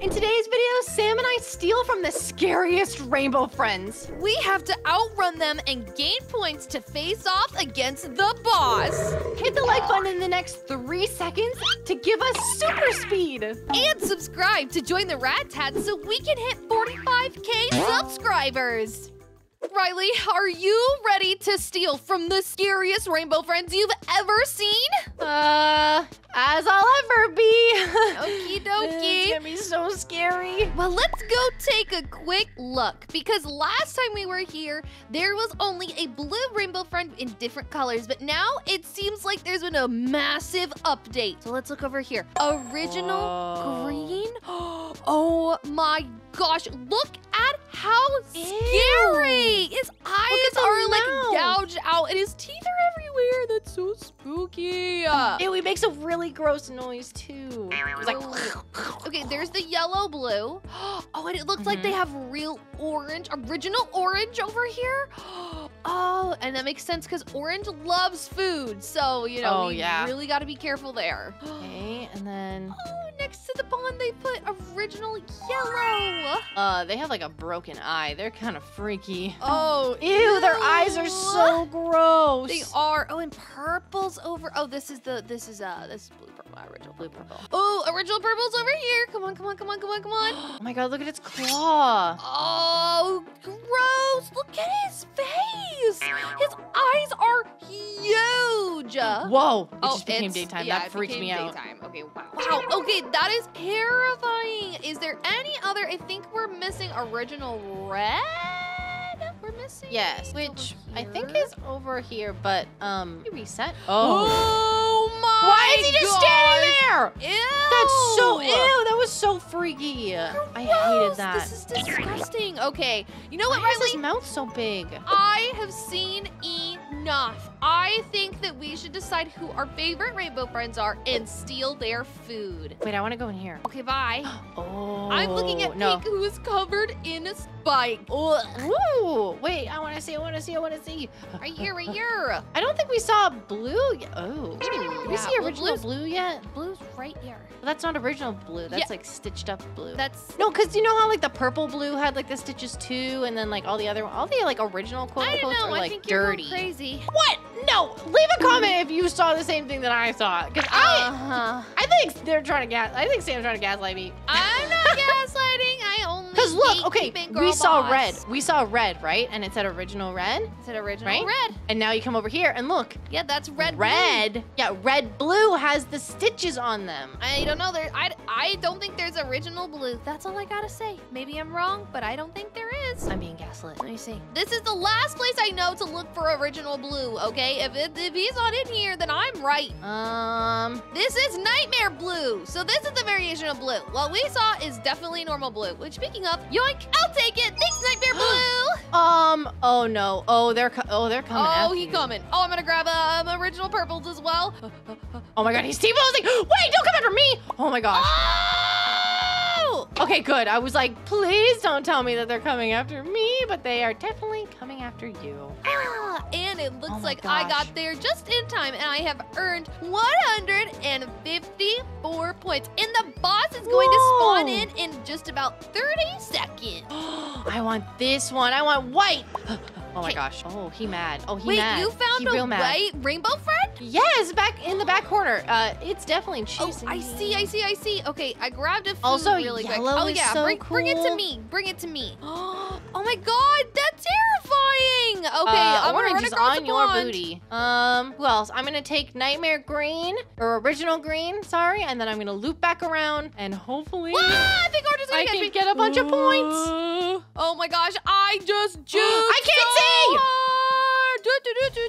In today's video, Sam and I steal from the scariest rainbow friends. We have to outrun them and gain points to face off against the boss. Hit the like button in the next three seconds to give us super speed. And subscribe to join the Rat Tat so we can hit 45k subscribers. Riley, are you ready to steal from the scariest rainbow friends you've ever seen? Uh, Okie It's gonna be so scary. Well, let's go take a quick look because last time we were here, there was only a blue rainbow friend in different colors, but now it seems like there's been a massive update. So let's look over here. Original green. Oh my gosh, look at how scary! His eyes are like gouged out and his teeth are everywhere. That's so spooky. Ew, he makes a really gross noise too. It's like, Okay, there's the yellow blue. Oh, and it looks like they mm-hmm. have real orange, original orange over here. Oh, Oh, and that makes sense because orange loves food. So, you know, Oh, we yeah. really got to be careful there. okay, and then Oh, next to the pond, they put original yellow. uh, they have like a broken eye. They're kind of freaky. Oh, Ew, their eyes are so gross. They are. Oh, and purple's over. Oh, this is the. This is uh. This is blue purple. Original blue purple. Oh, original purple's over here. Come on, come on, come on, come on, come on. Oh my god, look at its claw. Oh, gross! Look at his Whoa, it Oh, just became daytime. yeah, that freaked me out. Daytime. Okay, wow. Wow. Okay, that is terrifying. Is there any other? I think we're missing original red. We're missing. Yes, which I think is over here, but um, you reset. Oh, my! Why is he just standing there? Ew. That's so ew. That was so freaky. I hated that. This is disgusting. Okay, you know what, Why is his mouth so big? I have seen enough. I think that we should decide who our favorite rainbow friends are and steal their food. Wait, I want to go in here. Okay, bye. Oh, I'm looking at oh, no. Pink, who is covered in a spike. Ooh, wait, I want to see. I want to see. I want to see. Right here, right here. I don't think we saw blue. Yet. Oh, did we see original blue yet? Blue's right here. Well, that's not original blue. That's Yeah. like stitched up blue. That's. no, because you know how like the purple blue had like the stitches too, and then like all the other, all the like original quote I unquote are I like think you're dirty. crazy. What? No, leave a comment if you saw the same thing that I saw. Because I, Uh-huh. I think they're trying to gas. I think Sam's trying to gaslight me. I'm not look, okay, we saw boss. red. We saw red, right? And it said original red. It said original Right? red? And now you come over here and look, Yeah, that's red. blue. red. Yeah, red blue has the stitches on them. I don't know. There, I, I don't think there's original blue. That's all I gotta say. Maybe I'm wrong, but I don't think there is. I'm being gaslit. Let me see. This is the last place I know to look for original blue. Okay, if it, if he's not in here, then I'm right. Um, This is nightmare blue. So this is the variation of blue. What we saw is definitely normal blue. Which, speaking of, yoink, I'll take it. Thanks, nightmare blue. um, oh no. Oh, they're oh they're coming. oh, after he you. coming. Oh, I'm gonna grab um, original purples as well. Oh my god, he's T-posing. Wait, don't come after me. Oh my gosh. Oh! Okay, good. I was like, please don't tell me that they're coming after me, but they are definitely coming after you. Ah, and it looks Oh my like I got there just in time, and I have earned 154 points. And the boss is going to spawn in in just about 30 seconds. I want this one. I want white. Oh my Okay. gosh. Oh, he mad. Oh, he Wait, mad. you found he a real mad. white rainbow friend? Yes, back in the back corner. Uh, it's definitely Oh, chasing I see, I see, I see. Okay, I grabbed a food Also, really quick. yellow Oh is yeah, so bring, bring it to me. Bring it to me. Oh my god, that's terrifying. Okay, uh, I'm gonna orange run is on your pond. booty. Um, who else? I'm gonna take Nightmare Green or Original Green. Sorry, and then I'm gonna loop back around and hopefully Wah, I think Orange is gonna I catch can me. get a bunch of points. Oh my gosh, I just juked I can't so see! hard. Do, do, do, do, do.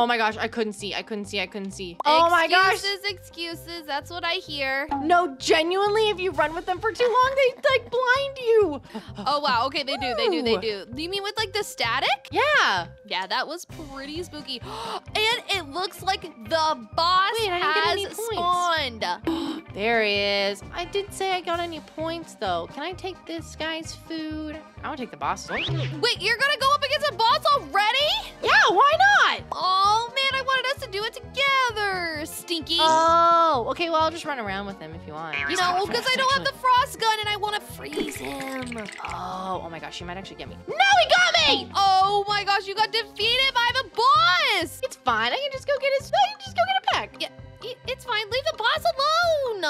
Oh my gosh, I couldn't see. I couldn't see. I couldn't see. Oh my gosh. Excuses, excuses. That's what I hear. No, genuinely, if you run with them for too long, they like blind you. Oh wow. Okay, they do. They do. They do. Do you mean with like the static? Yeah. Yeah, that was pretty spooky. And it looks like the boss Wait, I didn't get any has spawned. There he is. I did say I got any points though. Can I take this guy's food? I want to take the boss. Wait, you're gonna go up against a boss already? Yeah, why not? Oh Oh, man, I wanted us to do it together. Stinky. Oh, okay. Well, I'll just run around with him if you want. no, because I don't have the frost gun and I want to freeze him. Oh, oh my gosh, she might actually get me. No, he got me! Oh my gosh, you got defeated by the boss! It's fine. I can just go get his. I can just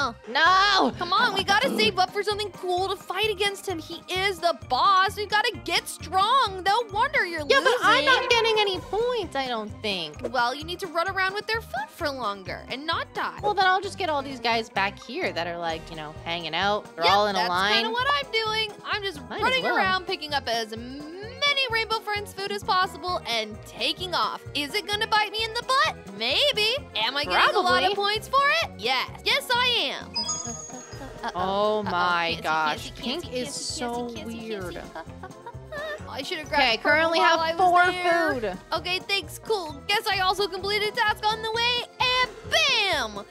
alone. No. Come on, we gotta save up for something cool to fight against him. He is the boss. We gotta get strong. No wonder you're Yeah, losing. but I'm not getting any points. I don't think. Well, you need to run around with their food for longer and not die. Well, then I'll just get all these guys back here that are like, you know, hanging out. They're Yep, all in a line. that's kind of what I'm doing. I'm just Might running well. around, picking up as many Rainbow Friends food as possible, and taking off. Is it gonna bite me in the butt? Maybe. Am I getting a lot of points for it? Yes. Yes, I am. Uh-oh. Oh Uh-oh. my Fancy, gosh. fancy, Pink fancy, is fancy, so fancy, fancy, weird. I should have grabbed Okay, currently have four food. Okay, thanks. Cool. Guess I also completed a task on the way, and bam!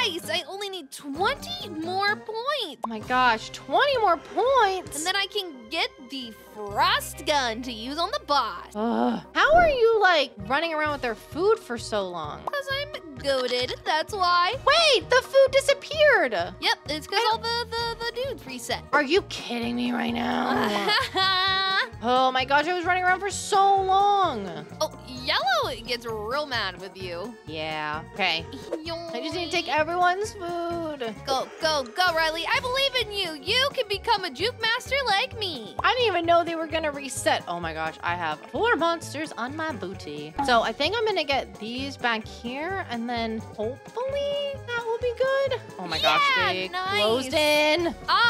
Nice. I only need 20 more points. Oh my gosh, 20 more points. And then I can get the frost gun to use on the boss. Ugh. How are you like running around with their food for so long? Because I'm goaded, that's why. Wait, the food disappeared. Yep, it's because all the, the, the dudes reset. Are you kidding me right now? oh my gosh, I was running around for so long. Gets real mad with you. Yeah. Okay. I just need to take everyone's food. Go, go, go, Riley. I believe in you. You can become a juke master like me. I didn't even know they were gonna reset. Oh my gosh, I have four monsters on my booty. So I think I'm gonna get these back here and then hopefully that will be good. Oh my gosh, they nice. closed in. I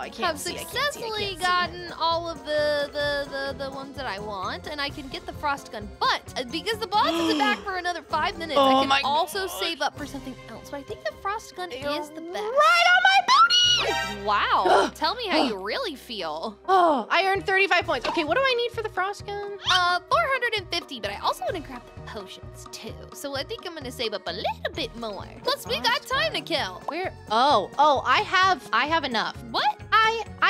I can't have see, I can't see, I successfully can't gotten all of the, the, the, the ones that I want, and I can get the frost gun. But uh, because the boss isn't back for another five minutes, Oh I can also gosh. save up for something else. So I think the frost gun is the best. Right on my booty! Wow. Tell me how you really feel. Oh, I earned 35 points. Okay, what do I need for the frost gun? Uh, 450, but I also want to grab the potions too. So I think I'm gonna save up a little bit more. Plus, we got time to kill. Where? Oh, oh, I have, I have enough. What?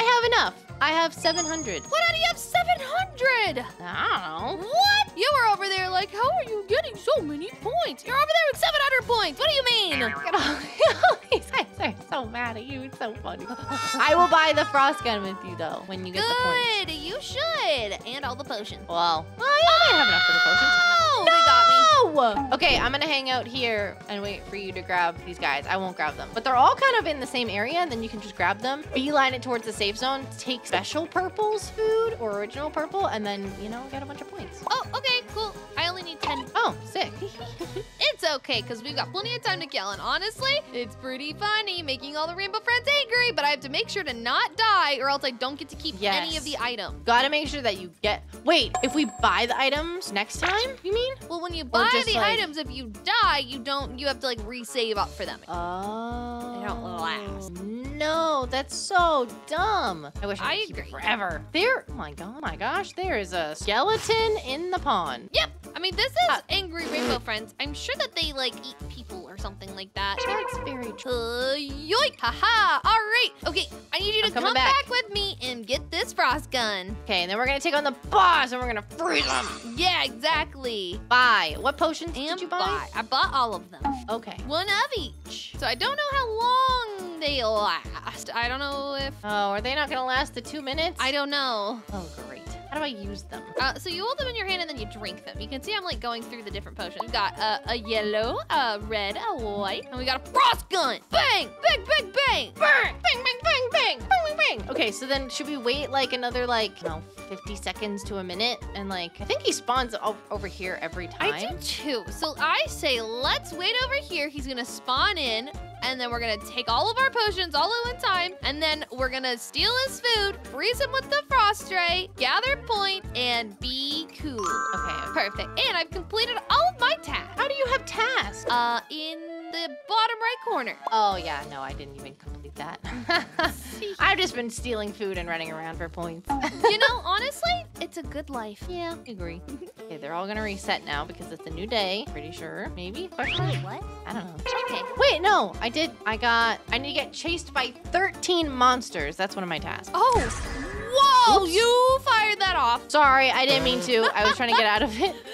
I, I have enough. I have 700. What? How do you have 700? I don't know. What? You were over there like, how are you getting so many points? You're over there with 700 points. What do you mean? At all these guys are so mad at you. It's so funny. I will buy the frost gun with you though when you get the points. Good. You should. And all the potions. Well, oh yeah, I might have enough for the potions. Oh, they got me. No! Okay, I'm gonna hang out here and wait for you to grab these guys. I won't grab them. But they're all kind of in the same area, and then you can just grab them, beeline it towards the safe zone, take special purple's food or original purple, and then, you know, get a bunch of points. Oh, okay, cool. I only 10. Oh, sick. It's okay, because we've got plenty of time to kill. And honestly, it's pretty funny making all the Rainbow Friends angry, but I have to make sure to not die, or else I don't get to keep any of the items. Gotta make sure that you get. Wait, if we buy the items next time, you mean? Well, when you buy the like- items, if you die, you don't. You have to like resave up for them. Oh. They don't last. No, that's so dumb. I wish I, I could keep it forever. There, oh my god, oh my gosh, there is a skeleton in the pond. Yep. I mean, this is Ah. Angry Rainbow Friends. I'm sure that they like eat people or something like that. That's very true. Uh, yoink! Haha! All right. Okay, I need you to come back. back. with me and get this frost gun. Okay, and then we're gonna take on the boss and we're gonna freeze him. Yeah, exactly. Buy. What potions And did you buy? I bought all of them. Okay. One of each. So I don't know how long they last. I don't know if Oh, are they not gonna last the two minutes? I don't know. Oh, great. How do I use them? Uh, so you hold them in your hand and then you drink them. You can see I'm like going through the different potions. We've got uh, a yellow, a red, a white, and we got a frost gun. Bang! Bang! Bang! Bang! Bang, bang, bang, bang, bang, bang, bang, bang. Okay, so then should we wait like another like, no, 50 seconds to a minute? And like, I think he spawns over here every time. I do too. So I say let's wait over here. He's gonna spawn in, and then we're gonna take all of our potions all at one time, and then we're gonna steal his food, freeze him with the frost ray, gather points, and be cool. Okay. Perfect. And I've completed all of my tasks. How do you have tasks? Uh, in the bottom right corner. Oh yeah, no, I didn't even complete that. I've just been stealing food and running around for points. you know, honestly, it's a good life. yeah, I agree. Okay, they're all gonna reset now because it's a new day. Pretty sure. Maybe? Question mark? What? I don't know. Okay. Wait, no, I did. I got. I need to get chased by 13 monsters. That's one of my tasks. Oh, whoa! You fired that off. Sorry, I didn't mean to. I was trying to get out of it.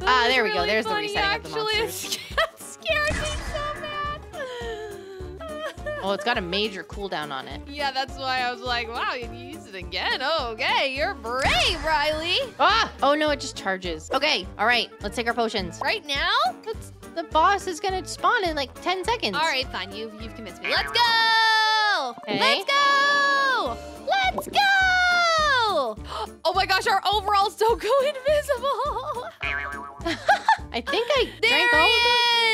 Ah, was there we go. There's the resetting of the actually. monsters. Oh, it's got a major cooldown on it. Yeah, that's why I was like, wow, you used it again. Oh, okay, you're brave, Riley. Ah! Oh no, it just charges. Okay, all right, let's take our potions. Right now? The boss is gonna spawn in like 10 seconds. All right, fine. You've you've convinced me. Let's go! Okay. Let's go! Let's go! Oh my gosh, our overalls don't go invisible. I think I There drank all of he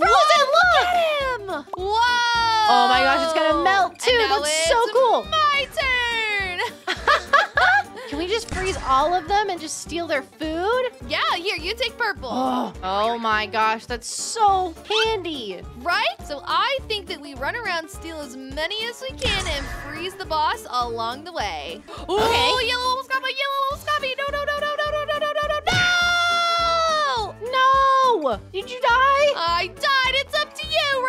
frozen, look! Look at him! Whoa! Oh my gosh, it's gonna melt too. That's so cool. My turn! Can we just freeze all of them and just steal their food? yeah, here, you take purple. Oh, oh my gosh, that's so handy. Right? So I think that we run around, steal as many as we can, and freeze the boss along the way. Oh, yellow almost got me! Yellow almost got me! No, no, no, no, no, no, no, no, no, no, no! No! Did you die? I died.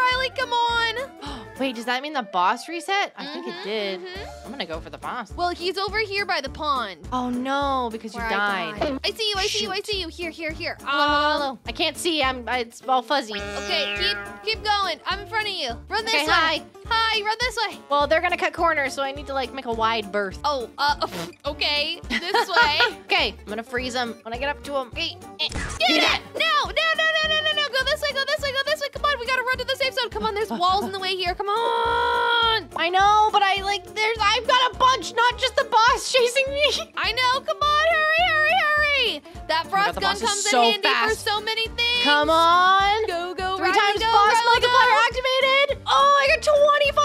Riley. Come on. Wait, does that mean the boss reset? I think Mhm, it did. mhm. I'm gonna go for the boss. Well, he's over here by the pond. Oh no, because you where I died. died. I see you. I see you. I see you. Here, here, here. Hello, hello, hello. I can't see. I'm. It's all fuzzy. Okay, keep keep going. I'm in front of you. Run this Okay, way. hi. Hi, run this way. Well, they're gonna cut corners, so I need to like make a wide berth. Oh, uh, okay. This way. Okay, I'm gonna freeze them when I get up to them. Okay. eh, Get it! No, no, no, no, no, no, no. Go this way, go this way, go this way. Come on, we gotta run to the safe zone. Come on, there's walls in the way here. Come on. I know, but I like. There's. I've got a bunch, not just the boss chasing me. I know. Come on, hurry, hurry, hurry. That oh frost the gun comes so in handy for fast. so many things. Come on. Go, go, Three times go, boss Riley, multiplier go. activated. Oh, I got 25 points.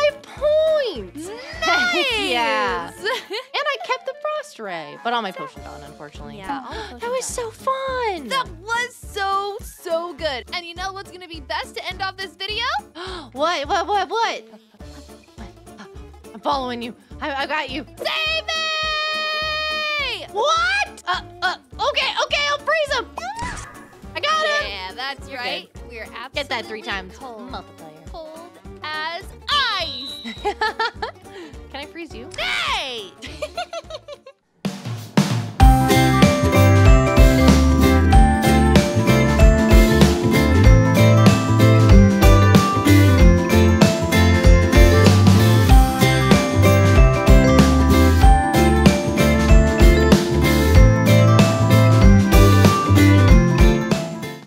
Nice. yeah. And I kept the frost ray, but all my potions on, unfortunately. Yeah, all the potions That was so fun. That was so, so good. And you know what's gonna be best to end off this video? what? What? What? What? I'm following you. I, I got you. Save me! What? Uh, uh, okay, okay, I'll freeze him. I got him. Yeah, that's You're right. We're absolutely Get that three times. cold, Multiplier. cold as ice. freeze you. Hey!